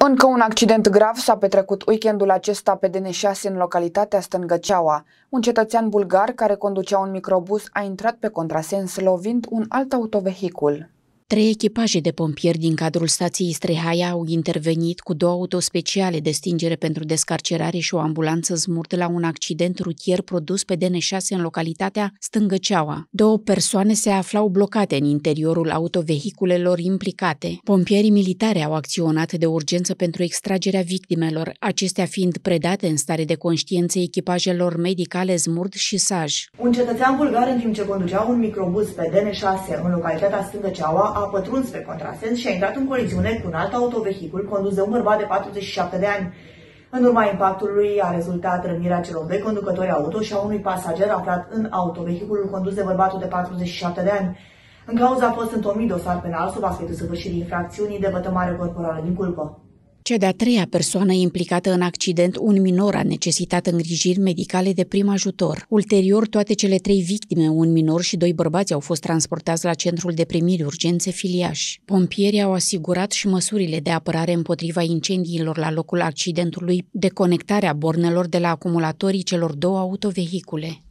Încă un accident grav s-a petrecut weekendul acesta pe DN6 în localitatea Stângăceaua. Un cetățean bulgar care conducea un microbus a intrat pe contrasens lovind un alt autovehicul. Trei echipaje de pompieri din cadrul stației Strehaia au intervenit cu două autospeciale de stingere pentru descarcerare și o ambulanță zmurt la un accident rutier produs pe DN6 în localitatea Stângăceaua. Două persoane se aflau blocate în interiorul autovehiculelor implicate. Pompierii militare au acționat de urgență pentru extragerea victimelor, acestea fiind predate în stare de conștiință echipajelor medicale Zmurd și Saj. Un cetățean bulgar în timp ce conducea un microbus pe DN6 în localitatea Stângăceaua a pătruns pe contrasens și a intrat în coliziune cu un alt autovehicul condus de un bărbat de 47 de ani. În urma impactului a rezultat rănirea celor doi conducători auto și a unui pasager aflat în autovehiculul condus de bărbatul de 47 de ani. În cauza a fost întomit dosar penal sub aspectul săvârșirii infracțiunii de vătămare corporală din culpă. Cea de-a treia persoană implicată în accident, un minor, a necesitat îngrijiri medicale de prim ajutor. Ulterior, toate cele trei victime, un minor și doi bărbați, au fost transportați la centrul de primiri urgențe Filiaș. Pompierii au asigurat și măsurile de apărare împotriva incendiilor la locul accidentului, deconectarea bornelor de la acumulatorii celor două autovehicule.